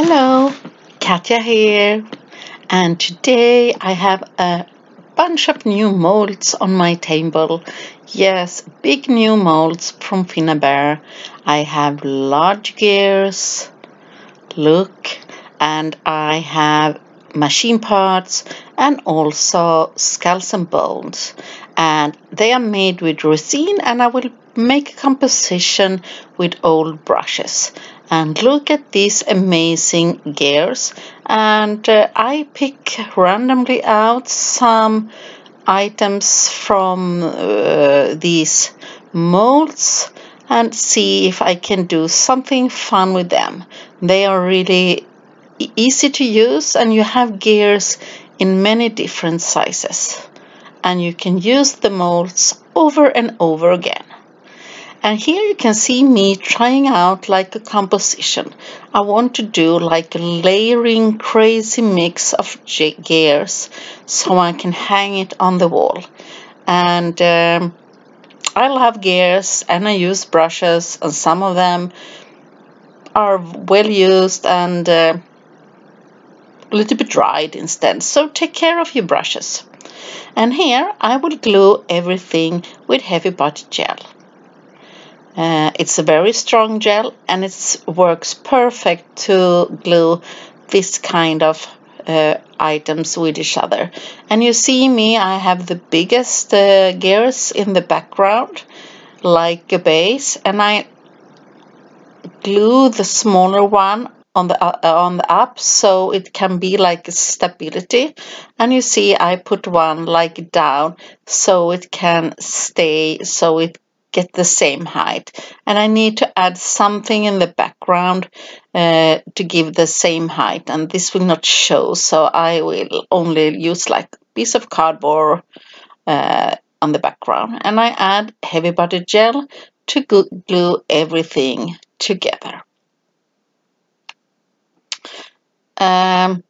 Hello, Katja here, and today I have a bunch of new molds on my table. Yes, big new molds from Finnabair. I have large gears, look, and I have machine parts and also skulls and bones. And they are made with resin and I will make a composition with old brushes and look at these amazing gears and uh, I pick randomly out some items from uh, these molds and see if I can do something fun with them. They are really easy to use and you have gears in many different sizes and you can use the molds over and over again. And here you can see me trying out like a composition. I want to do like a layering crazy mix of gears so I can hang it on the wall. And um, I love gears and I use brushes and some of them are well used and uh, a little bit dried instead. So take care of your brushes. And here I will glue everything with heavy body gel. Uh, it's a very strong gel and it works perfect to glue this kind of uh, items with each other. And you see me, I have the biggest uh, gears in the background, like a base, and I glue the smaller one on the uh, on the up so it can be like stability and you see I put one like down so it can stay so it get the same height. And I need to add something in the background uh, to give the same height. And this will not show so I will only use like a piece of cardboard uh, on the background. And I add heavy body gel to glue everything together. Um,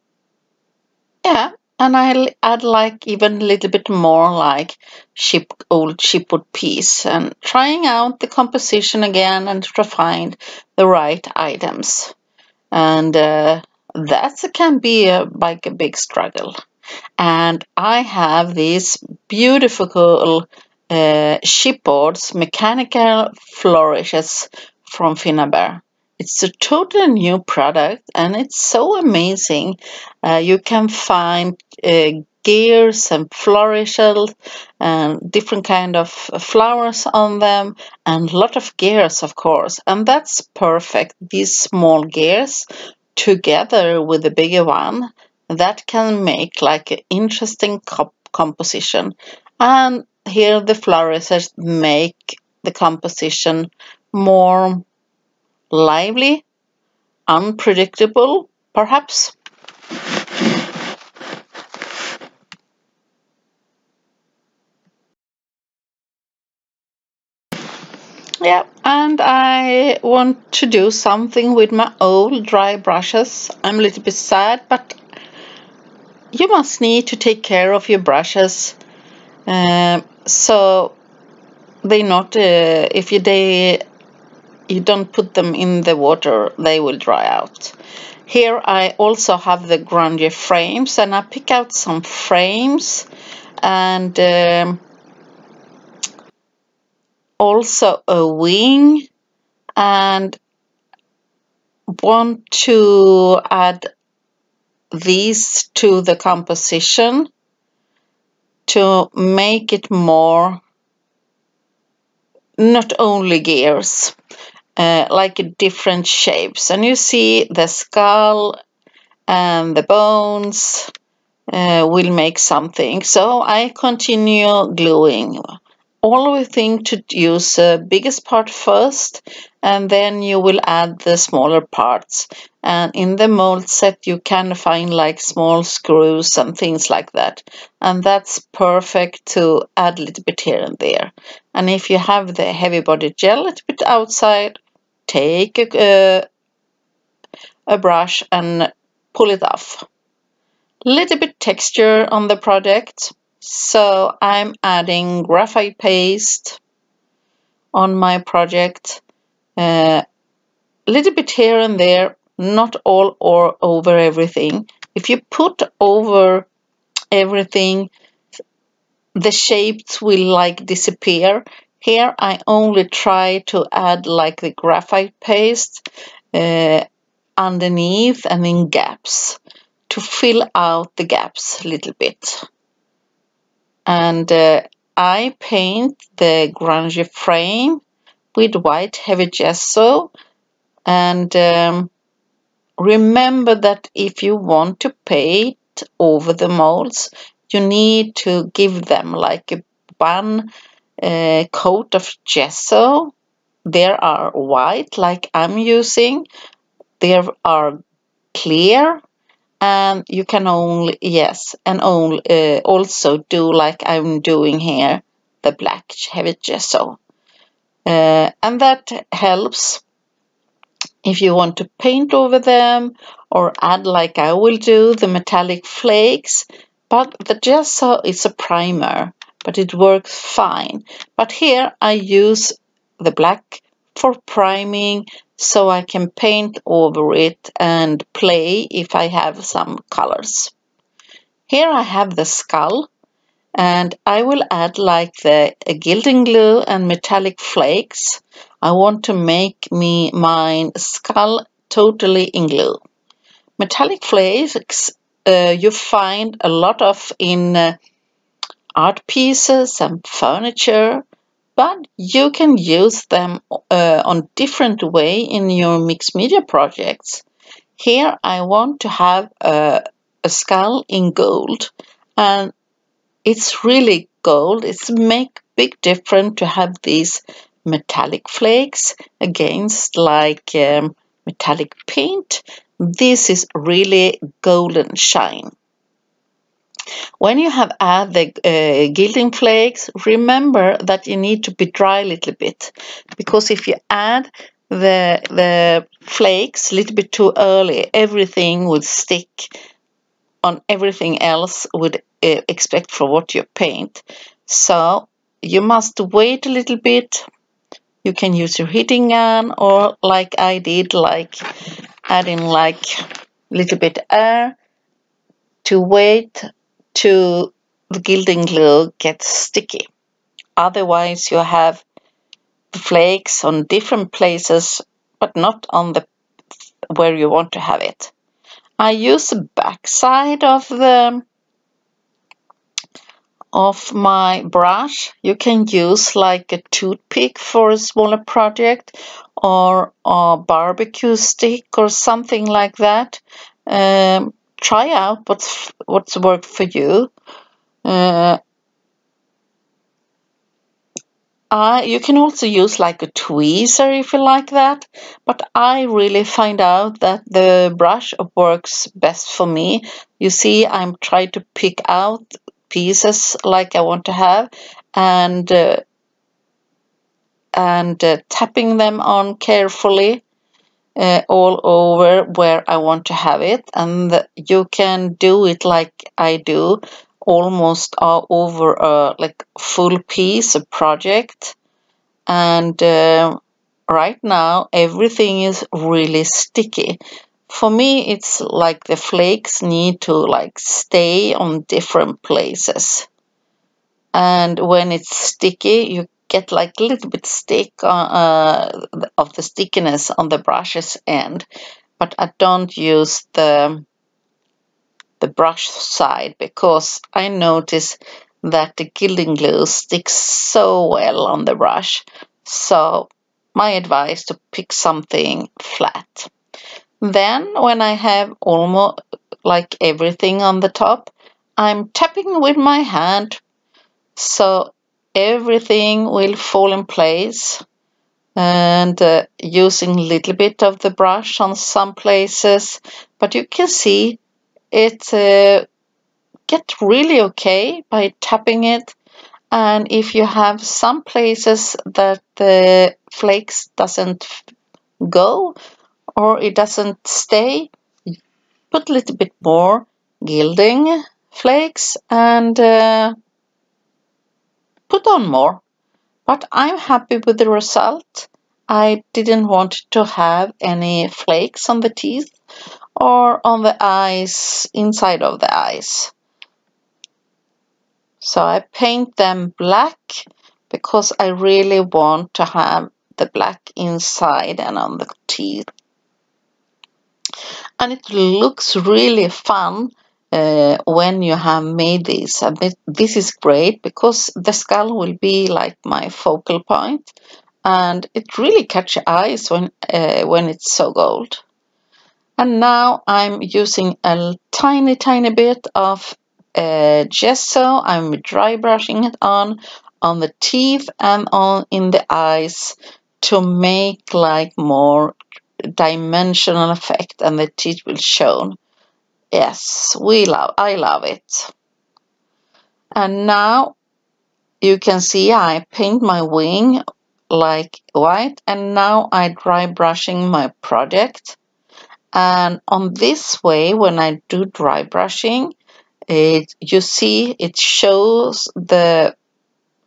yeah, and I'll add like even a little bit more like ship old chipboard piece and trying out the composition again and to find the right items. And uh, that can be a, like a big struggle. And I have these beautiful uh, chipboards mechanical flourishes from Finnabair it's a totally new product and it's so amazing. Uh, you can find uh, gears and flourishes and different kind of flowers on them and a lot of gears of course. And that's perfect. These small gears together with the bigger one that can make like an interesting comp composition. And here the flourishes make the composition more lively, unpredictable, perhaps. Yeah, and I want to do something with my old dry brushes. I'm a little bit sad, but you must need to take care of your brushes. Uh, so they not, uh, if you, they you don't put them in the water, they will dry out. Here I also have the grungy frames and I pick out some frames and um, also a wing and want to add these to the composition to make it more not only gears uh, like different shapes. And you see the skull and the bones uh, will make something. So I continue gluing. Always think to use the biggest part first and then you will add the smaller parts. And in the mold set you can find like small screws and things like that. And that's perfect to add a little bit here and there. And if you have the heavy body gel a little bit outside, take a, a brush and pull it off. A little bit texture on the product. So I'm adding graphite paste on my project. A uh, little bit here and there, not all or over everything. If you put over everything, the shapes will like disappear. Here I only try to add like the graphite paste uh, underneath and in gaps to fill out the gaps a little bit. And uh, I paint the grungy frame with white heavy gesso and um, remember that if you want to paint over the molds you need to give them like a one uh, coat of gesso. There are white like I'm using. There are clear. And you can only yes and only uh, also do like I'm doing here the black heavy gesso. Uh, and that helps if you want to paint over them or add like I will do the metallic flakes. But the gesso is a primer but it works fine but here I use the black for priming so I can paint over it and play if I have some colors. Here I have the skull and I will add like the gilding glue and metallic flakes. I want to make me my skull totally in glue. Metallic flakes uh, you find a lot of in uh, art pieces and furniture but you can use them uh, on different way in your mixed media projects. Here I want to have a, a skull in gold and it's really gold. It's make big difference to have these metallic flakes against like um, metallic paint. This is really golden shine. When you have add the uh, gilding flakes, remember that you need to be dry a little bit because if you add the the flakes a little bit too early, everything would stick on everything else would uh, expect for what you paint. So you must wait a little bit. You can use your heating gun or like I did, like adding like a little bit air to wait to the gilding glue gets sticky. Otherwise you have flakes on different places but not on the where you want to have it. I use the back side of the of my brush. You can use like a toothpick for a smaller project or a barbecue stick or something like that. Um, try out what's what's worked for you. Uh, you can also use like a tweezer if you like that, but I really find out that the brush works best for me. You see, I'm trying to pick out pieces like I want to have and uh, and uh, tapping them on carefully uh, all over where I want to have it and you can do it like I do almost all over a like full piece a project. And uh, right now everything is really sticky. For me it's like the flakes need to like stay on different places. And when it's sticky you get like a little bit stick uh, uh, of the stickiness on the brushes end but I don't use the the brush side because I notice that the gilding glue sticks so well on the brush. So my advice to pick something flat. Then when I have almost like everything on the top I'm tapping with my hand. So everything will fall in place and uh, using a little bit of the brush on some places but you can see it uh, get really okay by tapping it. And if you have some places that the flakes doesn't go or it doesn't stay put a little bit more gilding flakes and uh, put on more. But I'm happy with the result. I didn't want to have any flakes on the teeth. or on the eyes, inside of the eyes. So I paint them black because I really want to have the black inside and on the teeth. And it looks really fun uh, when you have made this. this is great because the skull will be like my focal point and it really catches eyes when, uh, when it's so gold. And now I'm using a tiny, tiny bit of uh, gesso. I'm dry brushing it on on the teeth and on in the eyes to make like more dimensional effect and the teeth will show. Yes, we love, I love it. And now you can see I paint my wing like white and now I dry brushing my project. And on this way, when I do dry brushing, it, you see it shows the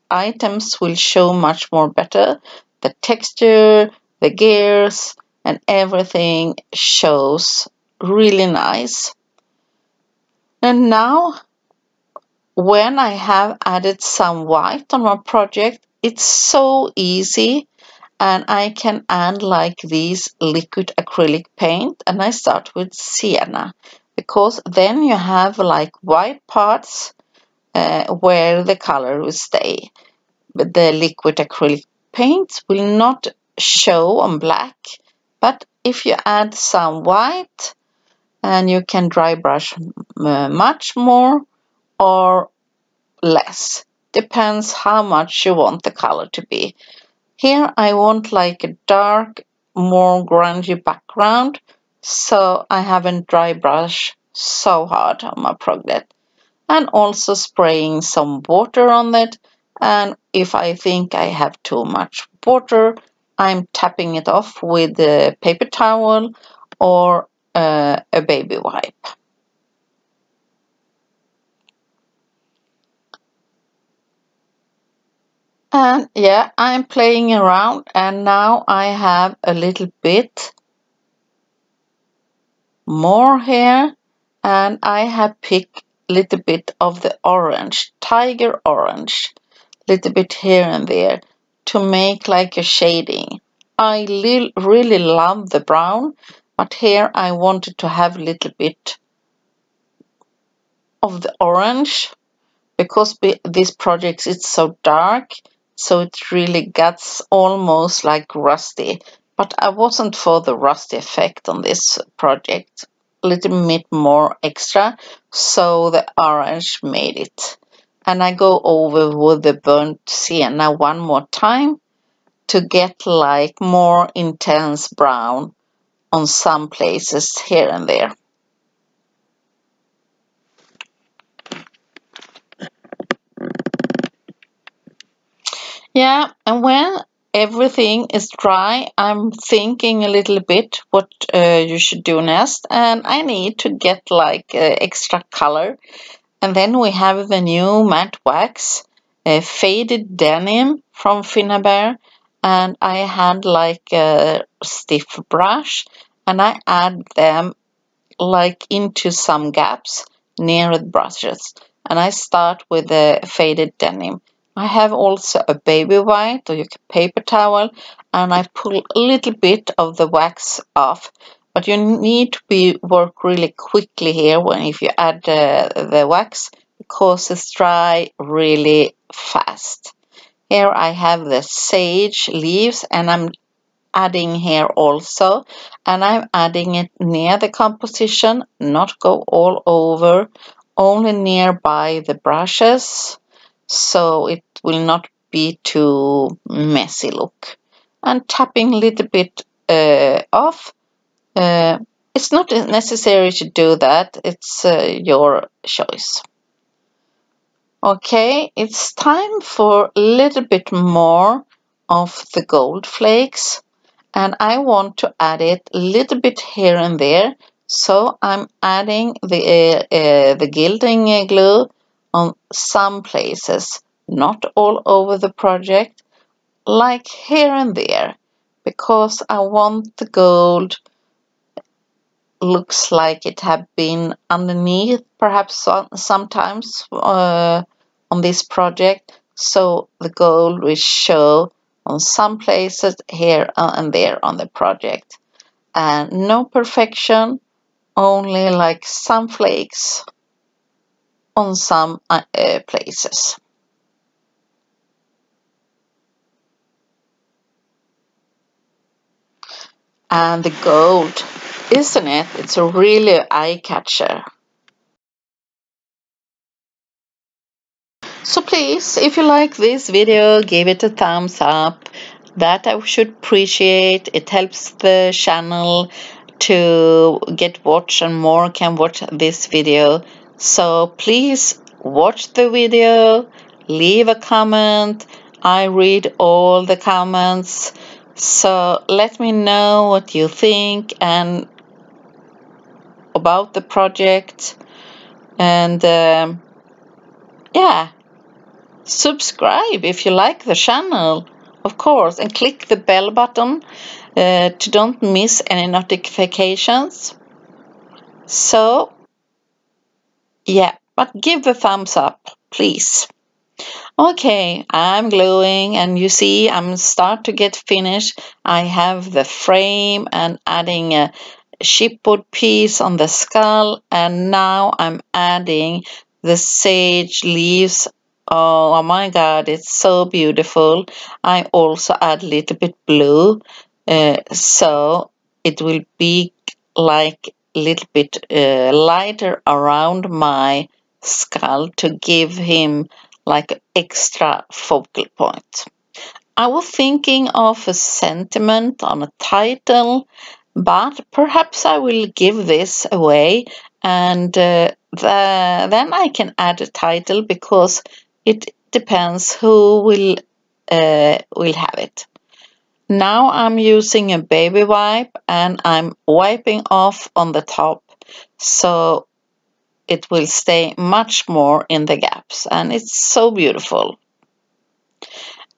items will show much more better. The texture, the gears, and everything shows really nice. And now, when I have added some white on my project, it's so easy and I can add like these liquid acrylic paint and I start with sienna because then you have like white parts uh, where the color will stay. But the liquid acrylic paint will not show on black but if you add some white and you can dry brush uh, much more or less. Depends how much you want the color to be. Here I want like a dark more grungy background so I haven't dry brush so hard on my project. And also spraying some water on it and if I think I have too much water I'm tapping it off with a paper towel or uh, a baby wipe. And yeah, I'm playing around and now I have a little bit more here and I have picked little bit of the orange, tiger orange, little bit here and there to make like a shading. I really love the brown, but here I wanted to have a little bit of the orange because this project is so dark, so it really gets almost like rusty. But I wasn't for the rusty effect on this project, a little bit more extra, so the orange made it. And I go over with the burnt sienna one more time to get like more intense brown on some places here and there. Yeah, and when everything is dry, I'm thinking a little bit what uh, you should do next, and I need to get like uh, extra color and then we have the new matte wax, a faded denim from Finnabair. And I had like a stiff brush and I add them like into some gaps near the brushes. And I start with the faded denim. I have also a baby white or paper towel and I pull a little bit of the wax off but you need to be work really quickly here when if you add uh, the wax because it's dry really fast. Here I have the sage leaves and I'm adding here also and I'm adding it near the composition, not go all over, only nearby the brushes so it will not be too messy look. And tapping a little bit uh, off uh, it's not necessary to do that, it's uh, your choice. Okay, it's time for a little bit more of the gold flakes and I want to add it a little bit here and there. So I'm adding the, uh, uh, the gilding glue on some places, not all over the project, like here and there, because I want the gold looks like it have been underneath perhaps sometimes uh, on this project so the gold will show on some places here and there on the project and no perfection only like some flakes on some uh, places and the gold isn't it? It's a really eye-catcher. So please, if you like this video, give it a thumbs up. That I should appreciate. It helps the channel to get watched and more can watch this video. So please watch the video, leave a comment. I read all the comments. So let me know what you think and about the project and um, yeah subscribe if you like the channel of course and click the bell button uh, to don't miss any notifications. So yeah but give a thumbs up please. Okay I'm gluing and you see I'm start to get finished. I have the frame and adding a chipboard piece on the skull and now I'm adding the sage leaves oh, oh, my god it's so beautiful I also add a little bit blue uh, so it will be like a little bit uh, lighter around my skull to give him like extra focal point. I was thinking of a sentiment on a title but perhaps I will give this away and uh, the, then I can add a title because it depends who will uh, will have it. Now I'm using a baby wipe and I'm wiping off on the top so it will stay much more in the gaps and it's so beautiful.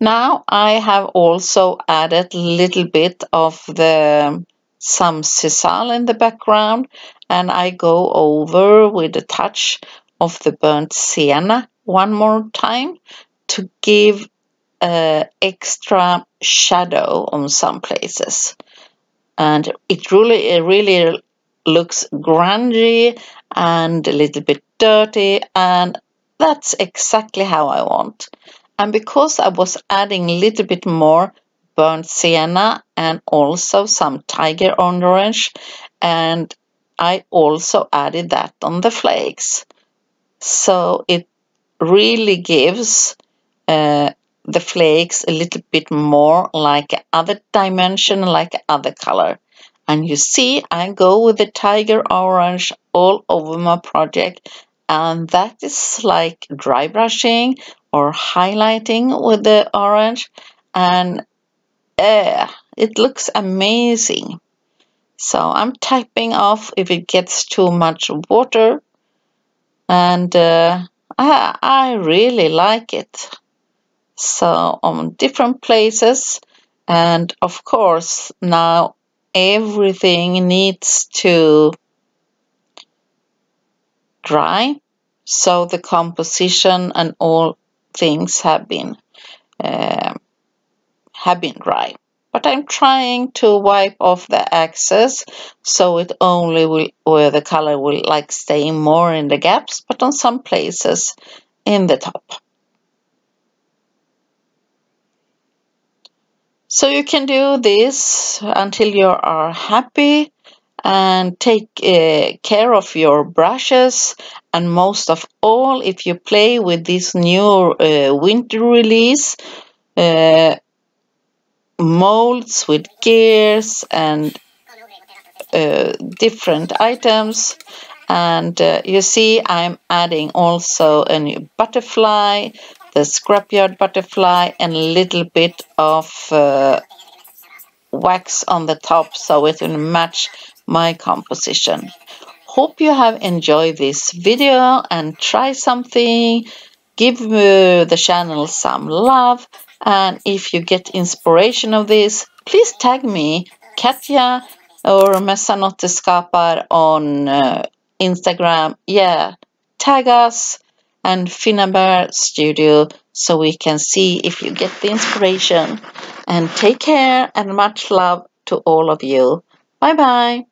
Now I have also added a little bit of the some sisal in the background and I go over with a touch of the burnt sienna one more time to give uh, extra shadow on some places. And it really it really looks grungy and a little bit dirty and that's exactly how I want. And because I was adding a little bit more burnt sienna and also some tiger orange and I also added that on the flakes. So it really gives uh, the flakes a little bit more like other dimension like other color. And you see I go with the tiger orange all over my project and that is like dry brushing or highlighting with the orange. And uh, it looks amazing. So I'm typing off if it gets too much water. And uh, I, I really like it. So on different places and of course now everything needs to dry so the composition and all things have been uh, have been dry. But I'm trying to wipe off the excess so it only will, where the color will like stay more in the gaps, but on some places in the top. So you can do this until you are happy and take uh, care of your brushes and most of all if you play with this new uh, winter release uh, molds with gears and uh, different items. And uh, you see I'm adding also a new butterfly the scrapyard butterfly and a little bit of uh, wax on the top so it will match my composition. Hope you have enjoyed this video and try something. Give uh, the channel some love and if you get inspiration of this, please tag me, Katja or Mezza Notteskapar on uh, Instagram. Yeah, tag us and Finnabair Studio so we can see if you get the inspiration. And take care and much love to all of you. Bye bye.